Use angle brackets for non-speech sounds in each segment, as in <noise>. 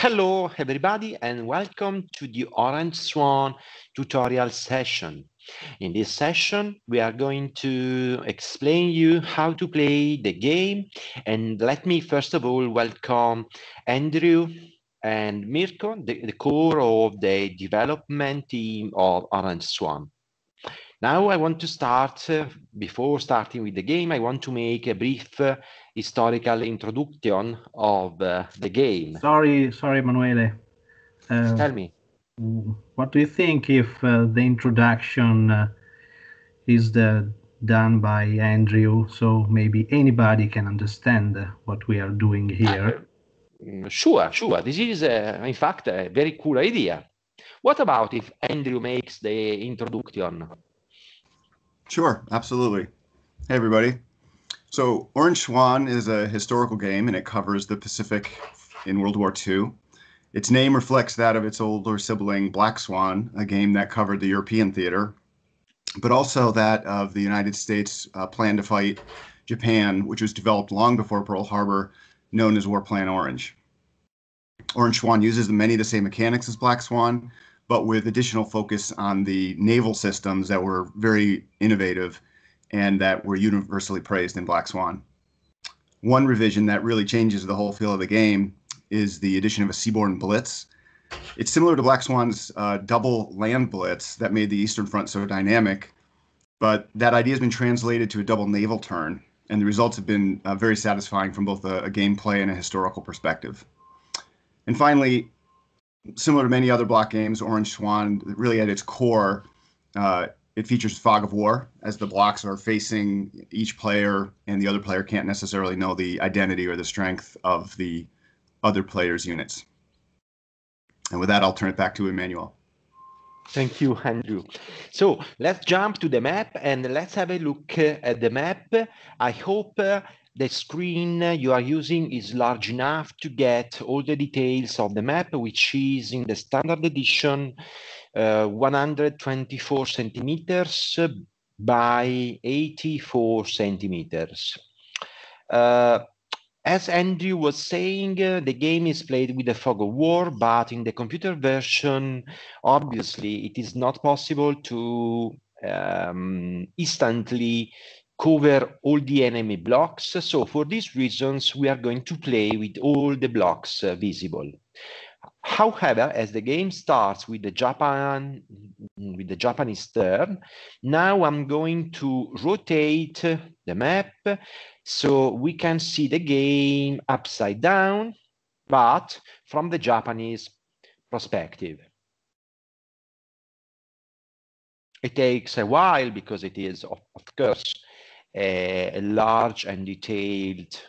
Hello, everybody, and welcome to the Orange Swan tutorial session. In this session, we are going to explain you how to play the game. And let me first of all welcome Andrew and Mirko, the, the core of the development team of Orange Swan. Now I want to start, uh, before starting with the game, I want to make a brief uh, historical introduction of uh, the game. Sorry, sorry, Emanuele. Uh, Tell me. What do you think if uh, the introduction uh, is the, done by Andrew, so maybe anybody can understand what we are doing here? Mm, Sure, sure. This is, uh, in fact, a very cool idea. What about if Andrew makes the introduction? Sure, absolutely. Hey, everybody. So, Orange Swan is a historical game and it covers the Pacific in World War II. Its name reflects that of its older sibling, Black Swan, a game that covered the European theater, but also that of the United States' uh, plan to fight Japan, which was developed long before Pearl Harbor, known as War Plan Orange. Orange Swan uses many of the same mechanics as Black Swan, but with additional focus on the naval systems that were very innovative and that were universally praised in Black Swan. One revision that really changes the whole feel of the game is the addition of a seaborne blitz. It's similar to Black Swan's uh, double land blitz that made the Eastern Front so dynamic, but that idea has been translated to a double naval turn, and the results have been uh, very satisfying from both a, a gameplay and a historical perspective. And finally, similar to many other block games, Orange Swan really at its core, uh, it features fog of war as the blocks are facing each player, and the other player can't necessarily know the identity or the strength of the other player's units. And with that, I'll turn it back to Emmanuel. Thank you, Andrew. So let's jump to the map and let's have a look uh, at the map. I hope uh, the screen you are using is large enough to get all the details of the map, which is in the standard edition, uh, 124 centimeters by 84 centimeters. Uh, as Andrew was saying, uh, the game is played with the fog of war, but in the computer version, obviously, it is not possible to um, instantly cover all the enemy blocks. So for these reasons, we are going to play with all the blocks uh, visible. However, as the game starts with the Japan with the Japanese turn, now I'm going to rotate the map so we can see the game upside down, but from the Japanese perspective. It takes a while because it is, of, of course, a, large and detailed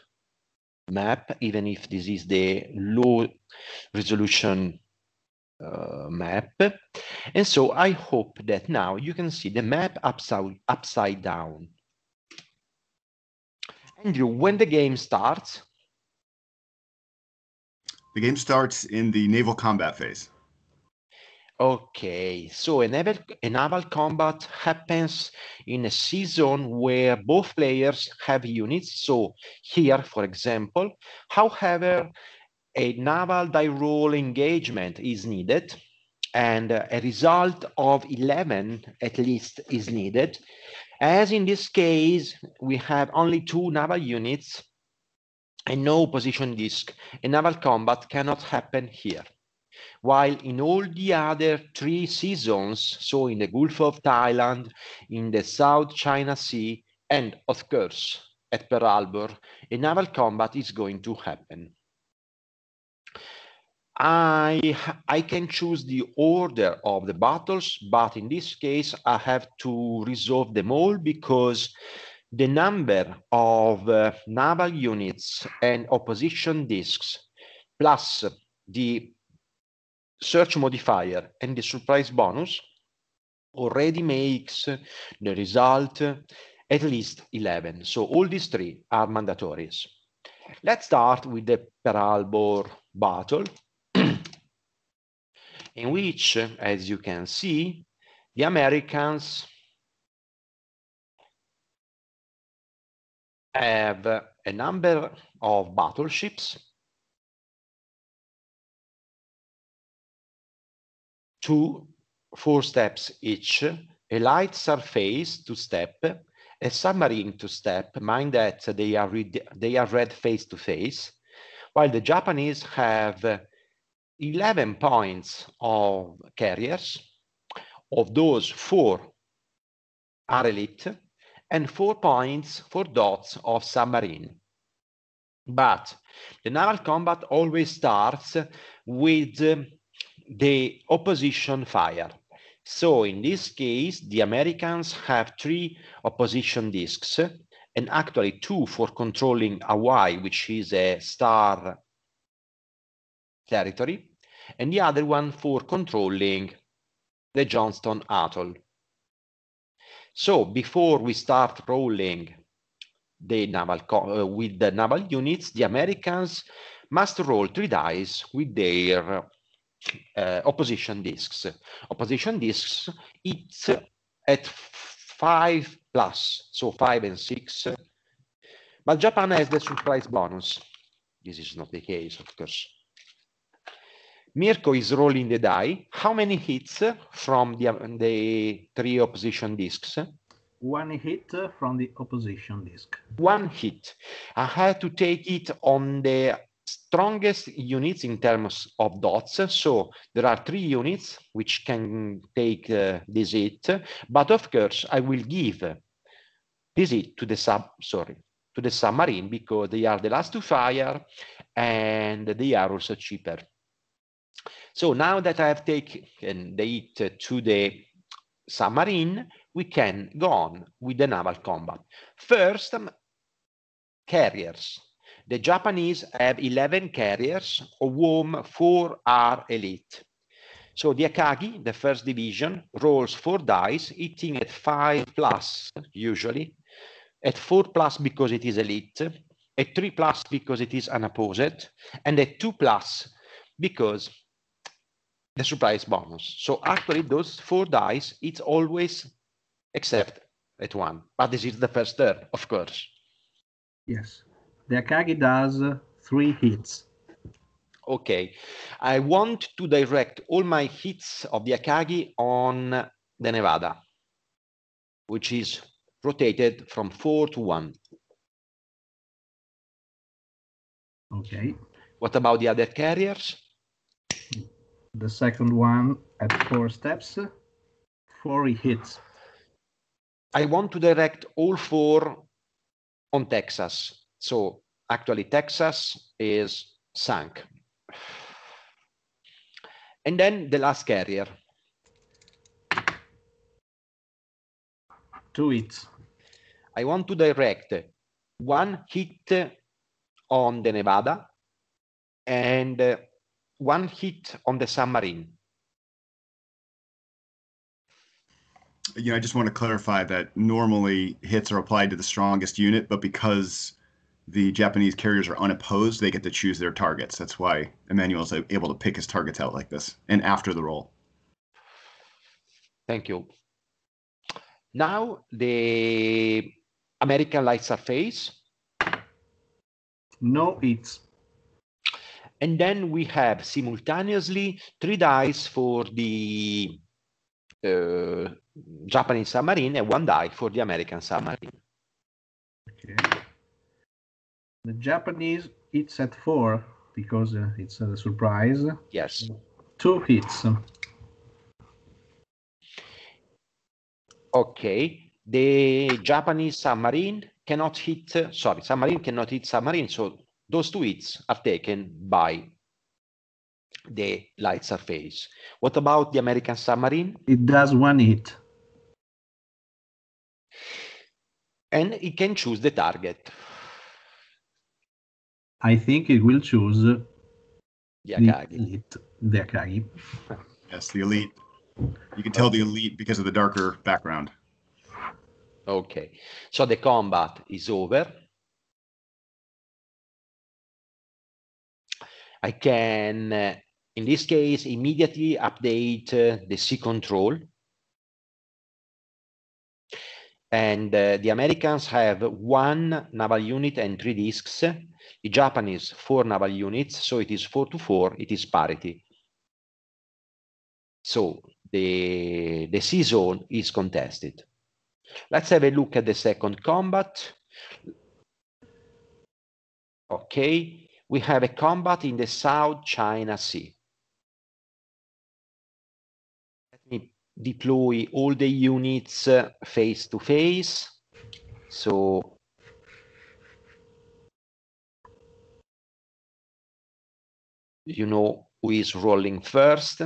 map, even if this is the low resolution uh, map. And so I hope that now you can see the map upside, upside down. Andrew, when the game starts? The game starts in the naval combat phase. Okay, so a naval, a naval combat happens in a season where both players have units. So here, for example, however, a naval die roll engagement is needed and a result of 11 at least is needed. As in this case, we have only two naval units and no position disk. A naval combat cannot happen here while in all the other three seasons, so in the Gulf of Thailand, in the South China Sea, and of course at Pearl Harbor, a naval combat is going to happen. I, I can choose the order of the battles, but in this case, I have to resolve them all because the number of uh, naval units and opposition disks plus the search modifier and the surprise bonus already makes the result at least 11. So all these three are mandatories. Let's start with the Pearl Harbor battle, <clears throat> in which, as you can see, the Americans have a number of battleships two, four steps each, a light surface to step, a submarine to step, mind that they are, read, they are read face to face, while the Japanese have 11 points of carriers. Of those, four are elite and four points for dots of submarine. But the naval combat always starts with the opposition fire. So in this case, the Americans have three opposition discs and actually two for controlling Hawaii, which is a star territory, and the other one for controlling the Johnston Atoll. So before we start rolling the naval uh, with the naval units, the Americans must roll three dice with their uh, opposition discs. Opposition discs, it's at five plus, so five and six. But Japan has the surprise bonus. This is not the case, of course. Mirko is rolling the die. How many hits from the, the three opposition discs? One hit from the opposition disc. One hit. I had to take it on the strongest units in terms of dots. So there are three units which can take uh, this hit, but of course I will give this hit to the sub, sorry, to the submarine because they are the last to fire and they are also cheaper. So now that I have taken the hit to the submarine, we can go on with the naval combat. First, um, carriers. The Japanese have 11 carriers, of whom four are elite. So the Akagi, the first division, rolls four dice, hitting at five plus, usually, at four plus because it is elite, at three plus because it is unopposed, and at two plus because the surprise bonus. So actually those four dice, it's always except at one, but this is the first turn, of course. Yes the Akagi does three hits. Okay, I want to direct all my hits of the Akagi on the Nevada, which is rotated from four to one. Okay. What about the other carriers? The second one at four steps, four hits. I want to direct all four on Texas. So actually Texas is sunk. And then the last carrier. Two hits. I want to direct one hit on the Nevada and uh, one hit on the submarine. You know, I just want to clarify that normally hits are applied to the strongest unit, but because the Japanese carriers are unopposed, they get to choose their targets. That's why Emmanuel's able to pick his targets out like this and after the roll. Thank you. Now the American light surface. No hits. And then we have simultaneously three dice for the uh, Japanese submarine and one die for the American submarine. Okay. The Japanese hits at four because uh, it's a surprise. Yes. Two hits. Okay. The Japanese submarine cannot hit, uh, sorry, submarine cannot hit submarine. So those two hits are taken by the light surface. What about the American submarine? It does one hit. And it can choose the target. I think it will choose the Akagi. The, elite, the Akagi. <laughs> Yes, the elite. You can tell the elite because of the darker background. Okay, so the combat is over. I can, uh, in this case, immediately update uh, the sea control and uh, the Americans have one naval unit and three discs. The Japanese four naval units, so it is four to four. It is parity. So the, the sea zone is contested. Let's have a look at the second combat. Okay, we have a combat in the South China Sea. Deploy all the units uh, face to face. So you know who is rolling first.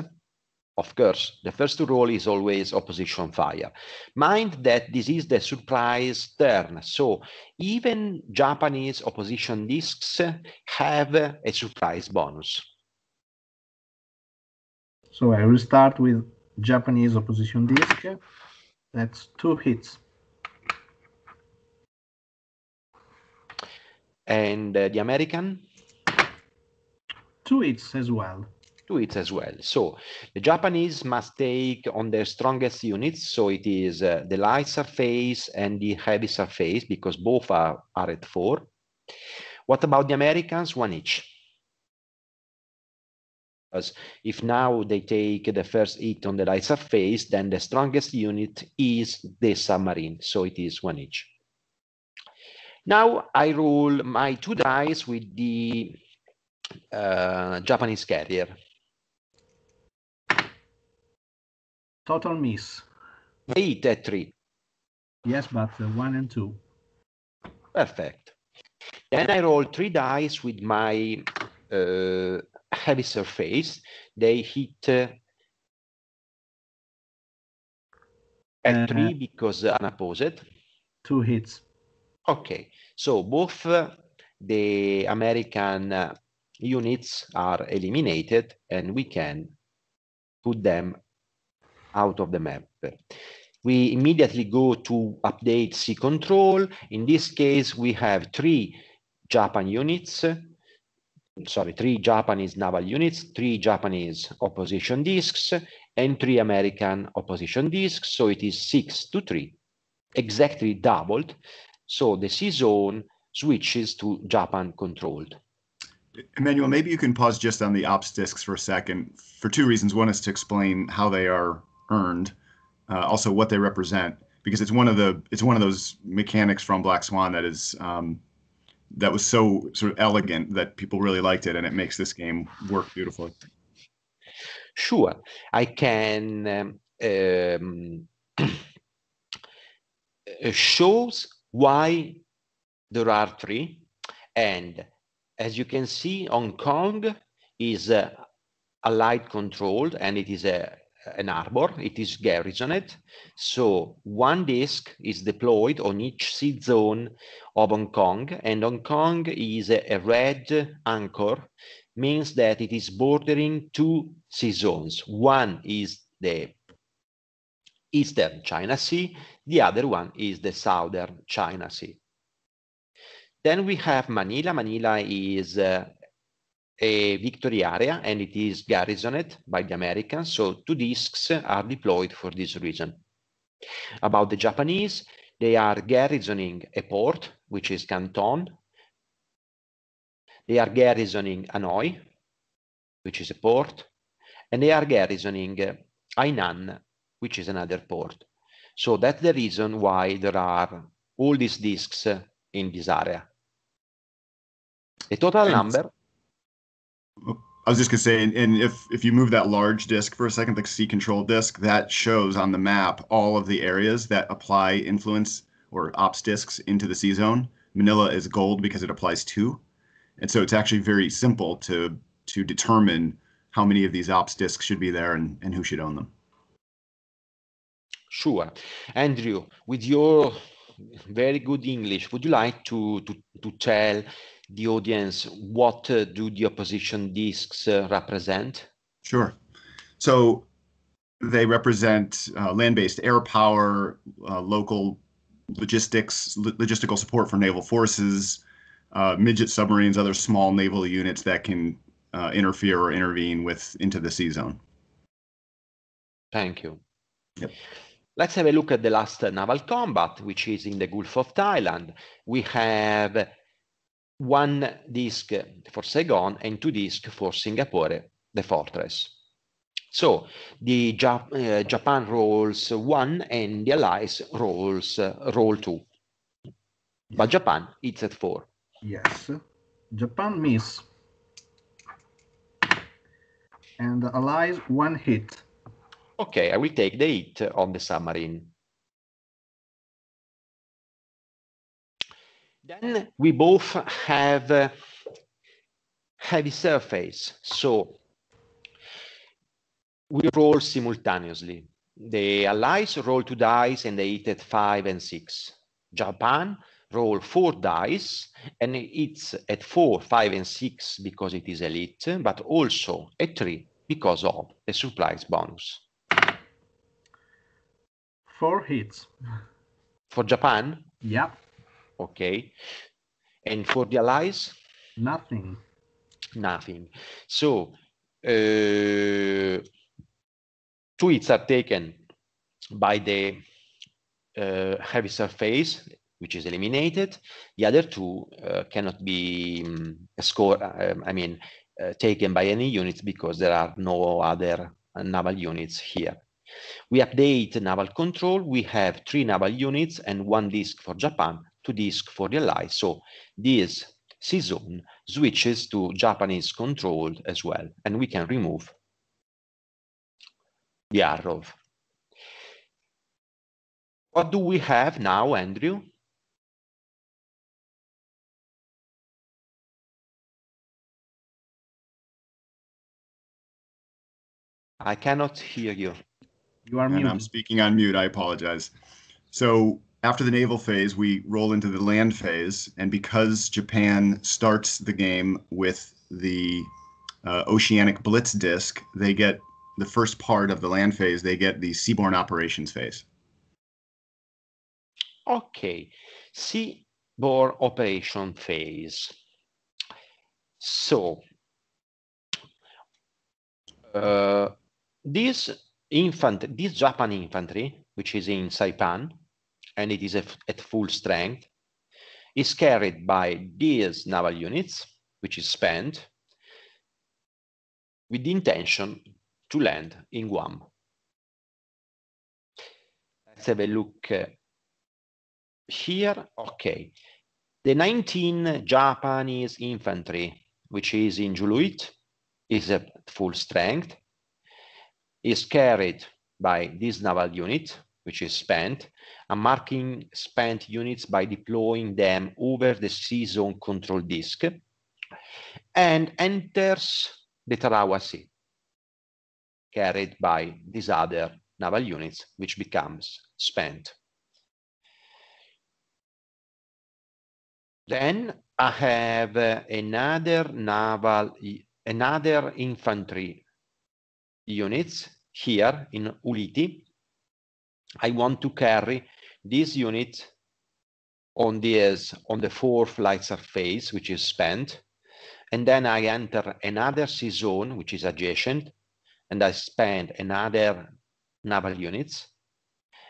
Of course, the first to roll is always opposition fire. Mind that this is the surprise turn. So even Japanese opposition discs have a surprise bonus. So I will start with Japanese opposition disc. That's two hits. And uh, the American? Two hits as well Two hits as well. So the Japanese must take on their strongest units. So it is uh, the light surface and the heavy surface because both are, are at four. What about the Americans? One each. Because if now they take the first hit on the light surface, then the strongest unit is the submarine. So it is one each. Now I roll my two dice with the uh, Japanese carrier. Total miss. Eight at three. Yes, but uh, one and two. Perfect. Then I roll three dice with my uh, heavy surface. They hit uh, at uh, three because unopposed. Two hits. Okay, so both uh, the American uh, units are eliminated and we can put them out of the map. We immediately go to update sea control. In this case, we have three Japan units, sorry, three Japanese naval units, three Japanese opposition discs, and three American opposition discs. So it is six to three, exactly doubled. So the sea zone switches to Japan controlled. Emmanuel, maybe you can pause just on the ops discs for a second for two reasons. One is to explain how they are earned, uh, also what they represent, because it's one of the it's one of those mechanics from Black Swan that is um, that was so sort of elegant that people really liked it, and it makes this game work beautifully. Sure, I can um, um, <clears throat> shows why there are three, and as you can see, Hong Kong is uh, allied controlled, and it is a an harbor, it is garrisoned. So one disk is deployed on each sea zone of Hong Kong, and Hong Kong is a, a red anchor, means that it is bordering two sea zones. One is the Eastern China Sea, the other one is the Southern China Sea. Then we have Manila. Manila is uh, a victory area and it is garrisoned by the Americans. So two discs are deployed for this reason. About the Japanese, they are garrisoning a port, which is Canton. They are garrisoning Hanoi, which is a port. And they are garrisoning Hainan, which is another port. So that's the reason why there are all these discs in this area. The total number I was just gonna say, and, if if you move that large disk for a second, the sea control disk, that shows on the map all of the areas that apply influence or ops disks into the sea zone. Manila is gold because it applies two, and so it's actually very simple to to determine how many of these ops disks should be there and, and who should own them. Sure, Andrew, with your very good English, would you like to to to tell the audience what uh, do the opposition discs uh, represent? Sure. So they represent uh, land-based air power, uh, local logistics, lo logistical support for naval forces, uh, midget submarines, other small naval units that can uh, interfere or intervene with into the sea zone. Thank you. Yep. Let's have a look at the last naval combat, which is in the Gulf of Thailand. We have one disk for Saigon and two disks for Singapore, the fortress. So the Jap uh, Japan rolls one and the Allies rolls uh, roll two. But Japan it's at four. Yes. Japan miss. And the Allies one hit. Okay, I will take the hit on the submarine. Then we both have uh, heavy surface, so we roll simultaneously. The Allies roll two dice and they hit at five and six. Japan roll four dice and it's at four, five, and six because it is elite, but also at three because of the supplies bonus. Four hits. For Japan, Yeah. Okay. And for the Allies, Nothing. nothing. So uh, two hits are taken by the uh, heavy surface, which is eliminated. The other two uh, cannot be um, score. Um, I mean, uh, taken by any units because there are no other naval units here. We update naval control. We have three naval units and one disk for Japan, two disk for the Allies. So this sea zone switches to Japanese controlled as well, and we can remove the arrow. What do we have now, Andrew? I cannot hear you. You are And I'm speaking on mute. I apologize. So after the naval phase, we roll into the land phase, and because Japan starts the game with the uh, Oceanic Blitz disc, they get the first part of the land phase. They get the seaborne operations phase. Okay, seaborne operation phase. So, uh, this infantry, this Japan infantry, which is in Saipan, and it is at full strength, is carried by these naval units, which is spent, with the intention to land in Guam. Let's have a look uh, here. Okay, the 19 Japanese infantry, which is in Jaluit, is at full strength, is carried by this naval unit, which is spent. I'm marking spent units by deploying them over the sea zone control disk and enters the Tarawa Sea, carried by these other naval units, which becomes spent. Then I have uh, another naval, another infantry units here in Ulithi. I want to carry this unit on this on the fourth flight surface, which is spent, and then I enter another sea zone, which is adjacent, and I spend another naval units,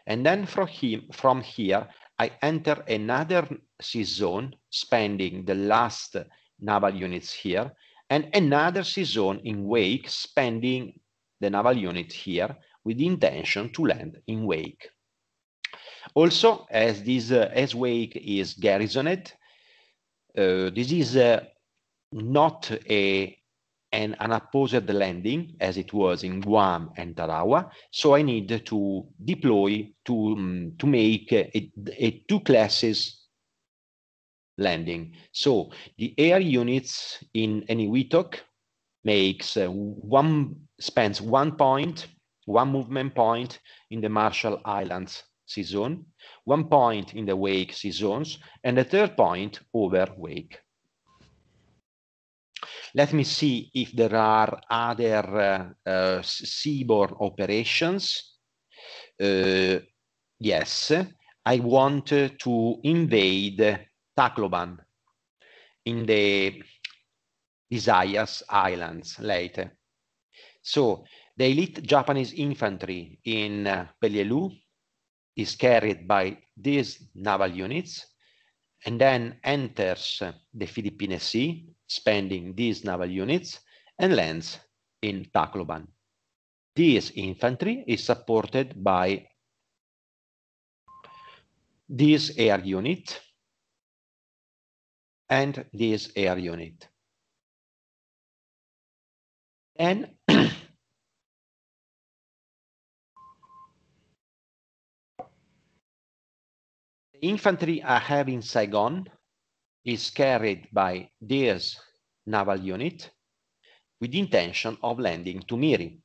and then from him from here I enter another sea zone, spending the last naval units here, and another sea zone in Wake, spending the naval unit here with the intention to land in Wake. Also, as this uh, as Wake is garrisoned, uh, this is uh, not a an unopposed landing as it was in Guam and Tarawa. So I need to deploy to um, to make a, a two classes landing. So the air units in any Eniwetok makes uh, one spends one point, one movement point in the Marshall Islands sea zone, one point in the Wake sea zones, and a third point over Wake. Let me see if there are other uh, uh, seaborne operations. Uh, yes, I want to invade Tacloban in the Visayas Islands later. So the elite Japanese infantry in uh, is carried by these naval units and then enters the Philippine Sea, spending these naval units, and lands in Tacloban. this infantry is supported by this air unit and this air unit. And <clears throat> infantry I have in Saigon is carried by this naval unit with the intention of landing to Miri.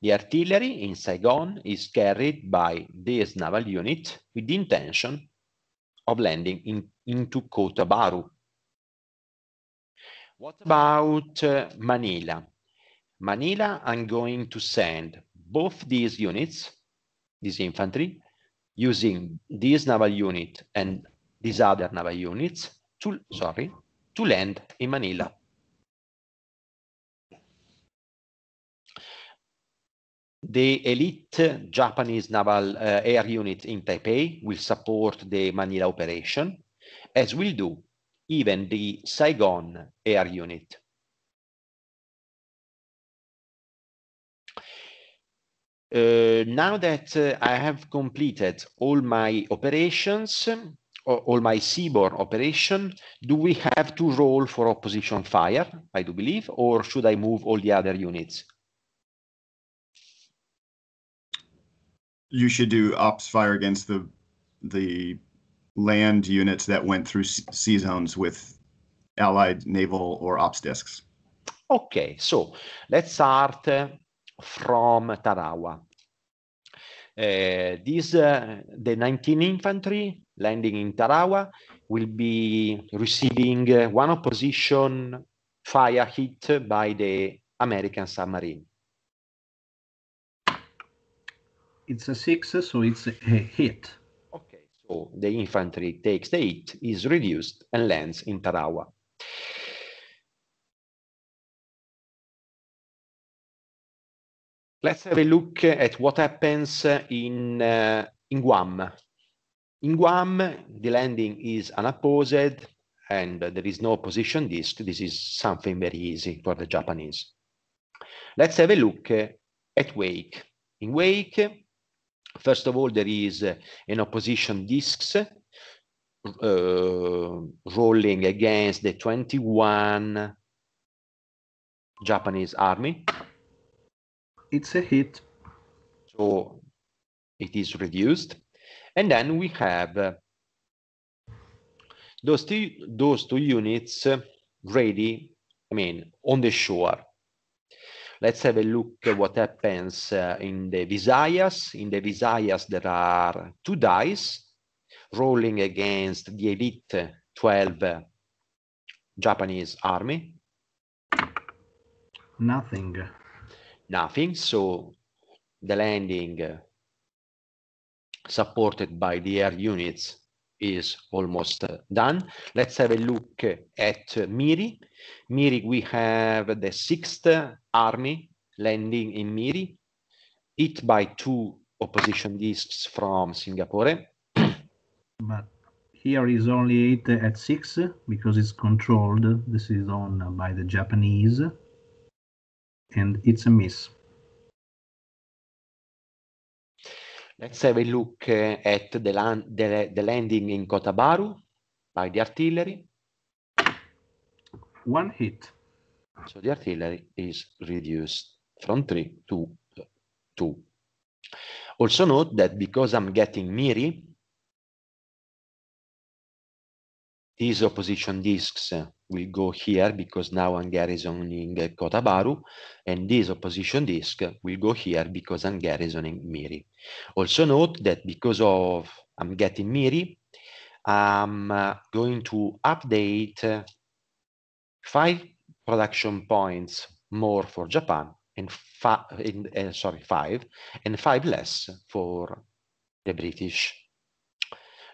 The artillery in Saigon is carried by this naval unit with the intention of landing in, into Kota Baru. What about uh, Manila? Manila, I'm going to send both these units, this infantry, using this naval unit and these other naval units to, sorry, to land in Manila. The elite Japanese naval uh, air unit in Taipei will support the Manila operation, as will do even the Saigon air unit. Uh, now that uh, I have completed all my operations, all my seaborne operation, do we have to roll for opposition fire, I do believe, or should I move all the other units? You should do ops fire against the the land units that went through sea zones with allied naval or ops discs. Okay, so let's start uh, from Tarawa. Uh, this, uh, the 19 infantry landing in Tarawa will be receiving uh, one opposition fire hit by the American submarine. It's a six, so it's a hit. Okay, so the infantry takes the hit, is reduced, and lands in Tarawa. Let's have a look at what happens in, uh, in Guam. In Guam, the landing is unopposed and there is no position disk. This is something very easy for the Japanese. Let's have a look at Wake. In Wake, first of all, there is an opposition disks uh, rolling against the 21 Japanese army it's a hit. So it is reduced. And then we have uh, those two, those two units uh, ready, I mean, on the shore. Let's have a look at what happens uh, in the Visayas. In the Visayas, there are two dice rolling against the elite 12 uh, Japanese army. Nothing nothing. So the landing uh, supported by the air units is almost uh, done. Let's have a look at uh, Miri. Miri, we have the sixth army landing in Miri, hit by two opposition discs from Singapore. <clears throat> but here is only eight at six because it's controlled. This is on by the Japanese and it's a miss. Let's have a look uh, at the, land, the, the landing in Kotabaru by the artillery. One hit. So the artillery is reduced from three to two. Also note that because I'm getting Miri, these opposition discs will go here because now I'm garrisoning Kotabaru, and this opposition disk will go here because I'm garrisoning Miri. Also note that because of I'm getting Miri, I'm uh, going to update uh, five production points more for Japan and uh, sorry, five, and five less for the British.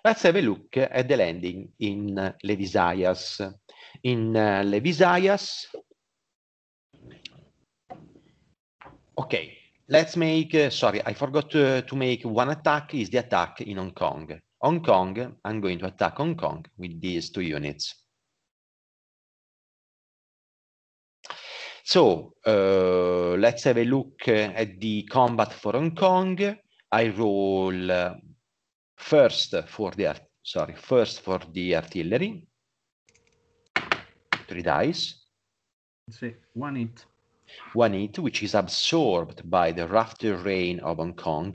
Let's have a look at the landing in Visayas in uh. Okay, let's make, uh, sorry, I forgot to, to make one attack is the attack in Hong Kong. Hong Kong, I'm going to attack Hong Kong with these two units. So uh, let's have a look at the combat for Hong Kong. I roll uh, first for the sorry first for the artillery. Three dice. Say one hit. One hit, which is absorbed by the rough terrain of Hong Kong.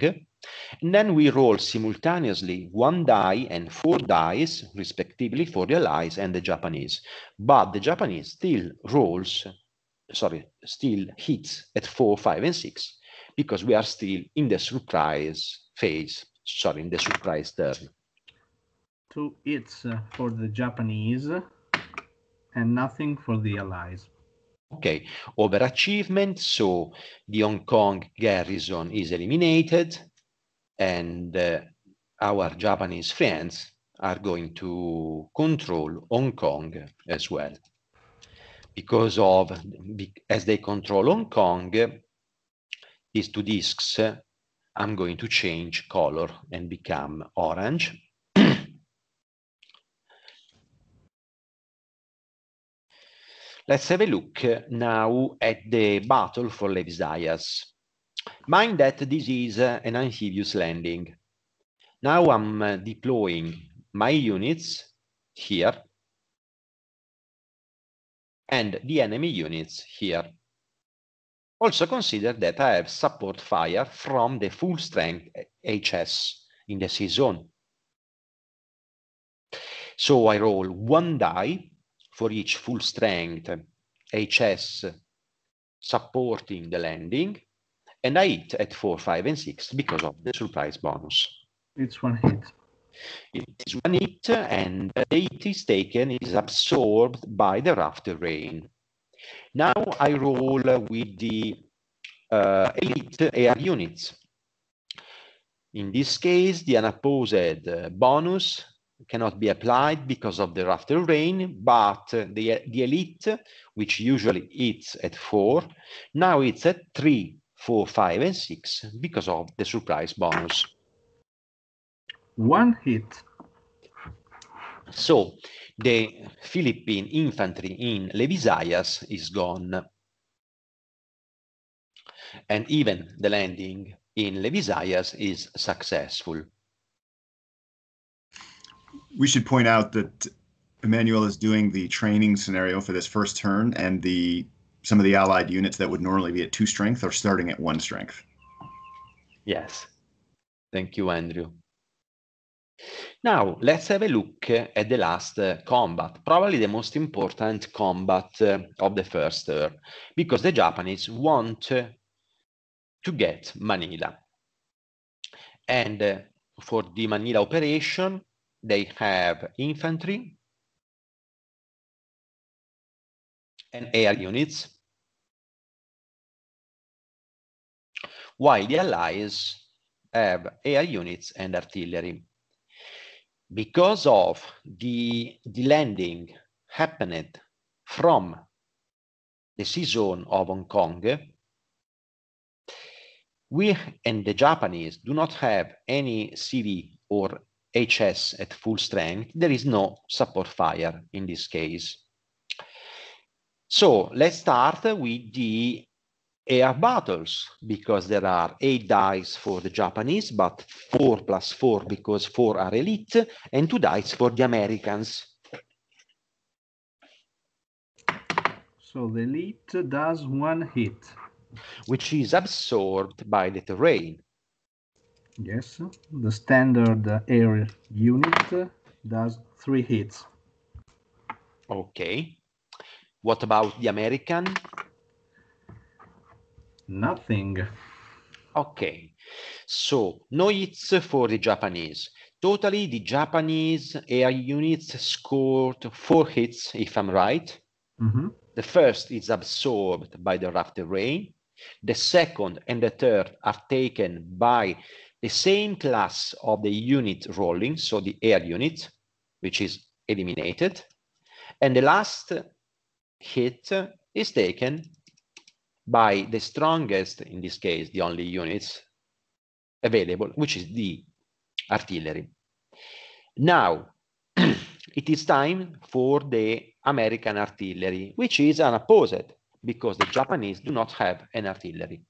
And then we roll simultaneously one die and four dice, respectively, for the Allies and the Japanese. But the Japanese still rolls, sorry, still hits at four, five, and six, because we are still in the surprise phase, sorry, in the surprise turn. Two hits uh, for the Japanese and nothing for the Allies. Okay, overachievement, so the Hong Kong garrison is eliminated, and uh, our Japanese friends are going to control Hong Kong as well. Because of, as they control Hong Kong, these two discs, I'm going to change color and become orange. <clears throat> Let's have a look now at the battle for Le Visayas. Mind that this is an amphibious landing. Now I'm uh, deploying my units here and the enemy units here. Also consider that I have support fire from the full strength HS in the sea zone. So I roll one die for each full strength HS supporting the landing and I hit at 4, 5, and 6 because of the surprise bonus. It's one hit. It is one hit, and the hit is taken, is absorbed by the rough terrain. Now I roll with the uh, elite air units. In this case, the unopposed bonus cannot be applied because of the rafter rain, but the, the elite, which usually hits at 4, now it's at three, four, five, and six because of the surprise bonus. One hit. So the Philippine infantry in Le Visayas is gone. And even the landing in Le Visayas is successful. We should point out that Emmanuel is doing the training scenario for this first turn, and the some of the allied units that would normally be at two strength are starting at one strength. Yes. Thank you, Andrew. Now, let's have a look at the last uh, combat, probably the most important combat uh, of the first turn, because the Japanese want uh, to get Manila. And uh, for the Manila operation, they have infantry and air units while the Allies have air units and artillery. Because of the, the landing happened from the sea zone of Hong Kong, we and the Japanese do not have any CV or HS at full strength. There is no support fire in this case. So let's start with the air battles because there are eight dice for the Japanese, but four plus four because four are elite, and two dice for the Americans. So the elite does one hit. Which is absorbed by the terrain. Yes, the standard air unit does three hits. Okay. What about the American? Nothing. Okay, so no hits for the Japanese. Totally, the Japanese air units scored four hits, if I'm right. Mm -hmm. The first is absorbed by the rough terrain. The second and the third are taken by the same class of the unit rolling, so the air unit, which is eliminated. And the last hit is taken by the strongest, in this case, the only units available, which is the artillery. Now, <clears throat> it is time for the American artillery, which is unopposed because the Japanese do not have an artillery.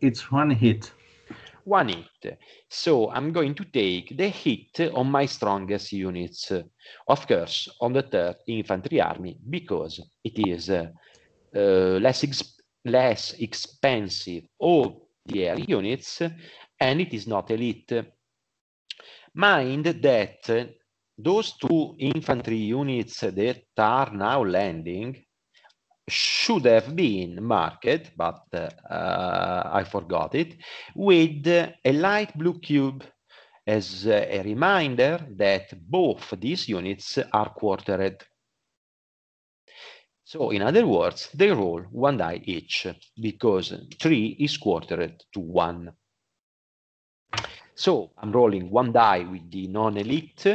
It's one hit. One hit. So I'm going to take the hit on my strongest units, of course, on the 3rd Infantry Army, because it is uh, uh, less, ex less expensive the units, and it is not elite. Mind that those two infantry units that are now landing should have been marked, but uh, I forgot it, with a light blue cube as a reminder that both these units are quartered. So in other words, they roll one die each because three is quartered to one. So I'm rolling one die with the non-elite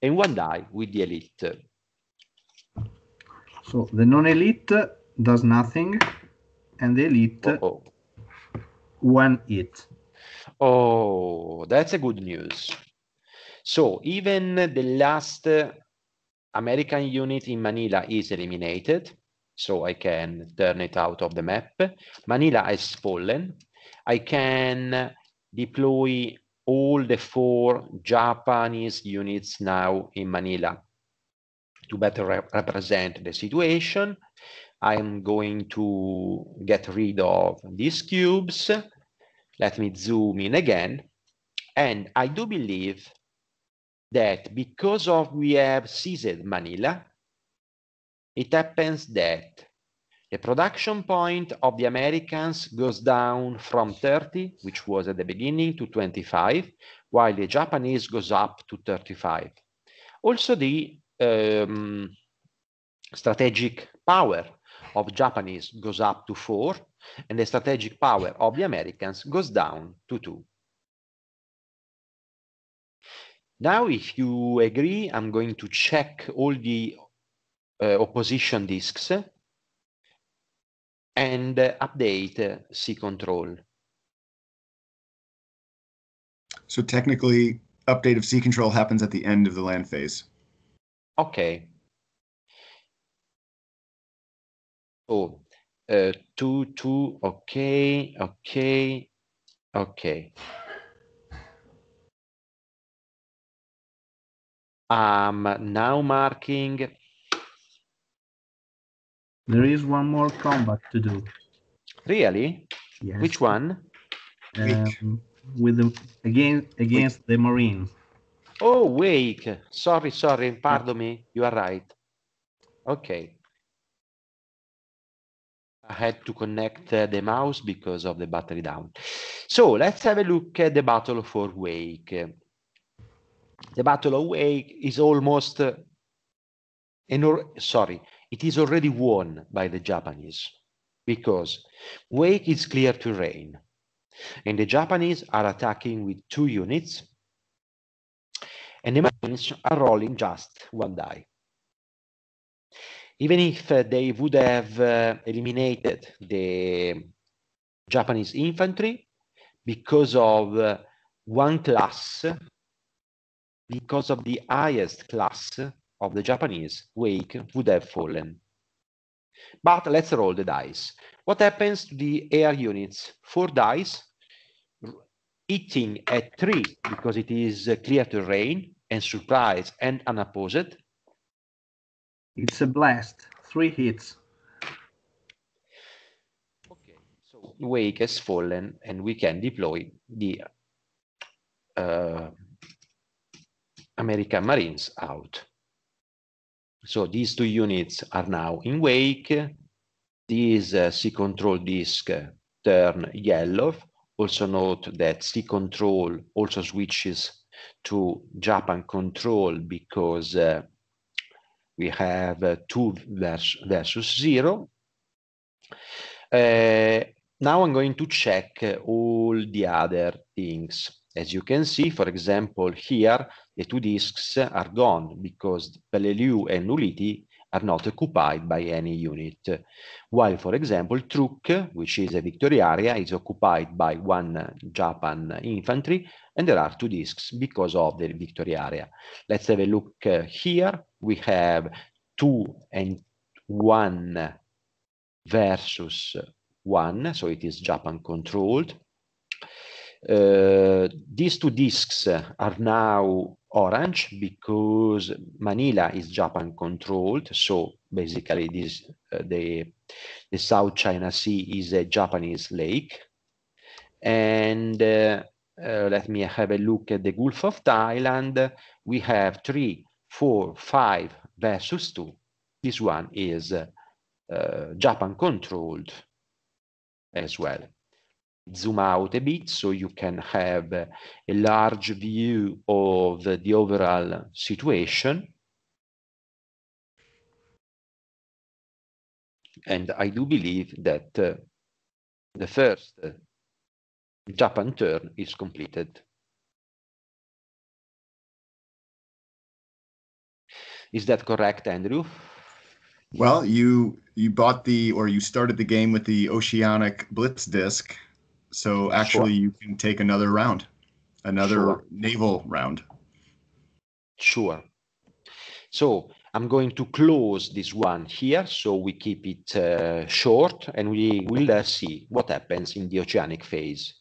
and one die with the elite. So the non-elite does nothing, and the elite Uh -oh. one hit. Oh, that's a good news. So even the last American unit in Manila is eliminated. So I can turn it out of the map. Manila has fallen. I can deploy all the four Japanese units now in Manila to better rep represent the situation. I'm going to get rid of these cubes. Let me zoom in again. And I do believe that because of we have seized Manila, it happens that the production point of the Americans goes down from 30, which was at the beginning, to 25, while the Japanese goes up to 35. Also, the um, strategic power of Japanese goes up to 4, and the strategic power of the Americans goes down to 2. Now, if you agree, I'm going to check all the opposition disks and uh, update uh, sea control. So technically, update of sea control happens at the end of the land phase. Okay. So, uh, two, two, okay, okay, okay. I'm now marking There is one more combat to do. Really? Yes. Which one? Um, with the again against the Marines. Oh, wake. Sorry, sorry. Pardon me. You are right. Okay. I had to connect uh, the mouse because of the battery down. So let's have a look at the Battle for Wake. The Battle of Wake is almost, uh, sorry, it is already won by the Japanese because Wake is clear terrain and the Japanese are attacking with two units and the Marines are rolling just one die. Even if uh, they would have uh, eliminated the Japanese infantry because of uh, one class, because of the highest class of the Japanese, Wake would have fallen. But let's roll the dice. What happens to the air units? Four dice, hitting at three because it is clear terrain and surprise and unopposed. It's a blast. Three hits. Okay, so Wake has fallen and we can deploy the uh, American Marines out. So these two units are now in wake. These uh, sea control disk turn yellow. Also note that sea control also switches to Japan control because uh, we have uh, two vers versus zero. Uh, now I'm going to check all the other things. As you can see, for example, here, the two disks are gone because Peleliu and Ulithi are not occupied by any unit. While, for example, Truk, which is a victory area, is occupied by one Japan infantry, and there are two disks because of the victory area. Let's have a look uh, here. We have two and one versus 1, so it is Japan controlled. Uh, these two disks are now orange because Manila is Japan controlled. So basically this uh, the, the South China Sea is a Japanese lake. And uh, uh, let me have a look at the Gulf of Thailand. We have three, four, five versus two. This one is Japan controlled as well zoom out a bit so you can have a large view of the overall situation. And I do believe that uh, the first uh, Japan turn is completed. Is that correct, Andrew? Well, you you bought the or you started the game with the Oceanic Blitz disc, so actually, sure. you can take another round, another sure. naval round. Sure. So I'm going to close this one here, so we keep it uh, short, and we will uh, see what happens in the oceanic phase.